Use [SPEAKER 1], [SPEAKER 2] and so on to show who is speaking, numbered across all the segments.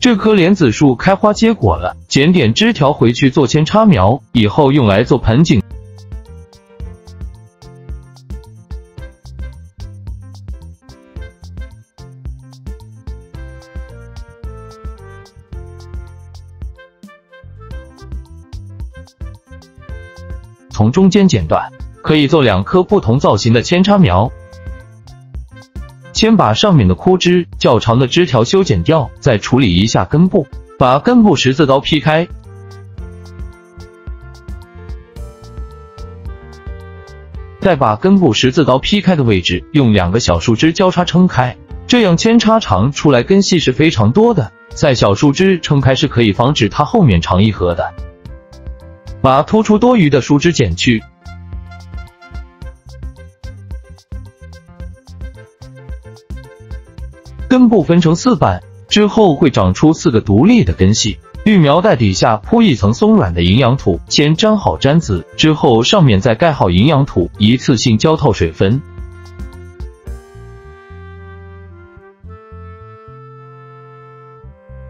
[SPEAKER 1] 这棵莲子树开花结果了，剪点枝条回去做扦插苗，以后用来做盆景。从中间剪断，可以做两棵不同造型的扦插苗。先把上面的枯枝较长的枝条修剪掉，再处理一下根部，把根部十字刀劈开，再把根部十字刀劈开的位置用两个小树枝交叉撑开，这样扦插长出来根系是非常多的。在小树枝撑开是可以防止它后面长一合的。把突出多余的树枝剪去，根部分成四瓣，之后会长出四个独立的根系。育苗袋底下铺一层松软的营养土，先粘好粘子，之后上面再盖好营养土，一次性浇透水分。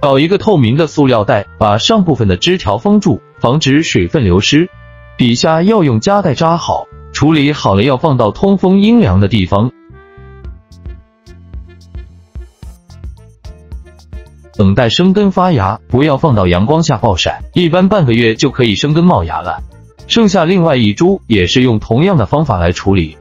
[SPEAKER 1] 找一个透明的塑料袋，把上部分的枝条封住。防止水分流失，底下要用夹带扎好，处理好了要放到通风阴凉的地方，等待生根发芽，不要放到阳光下暴晒，一般半个月就可以生根冒芽了。剩下另外一株也是用同样的方法来处理。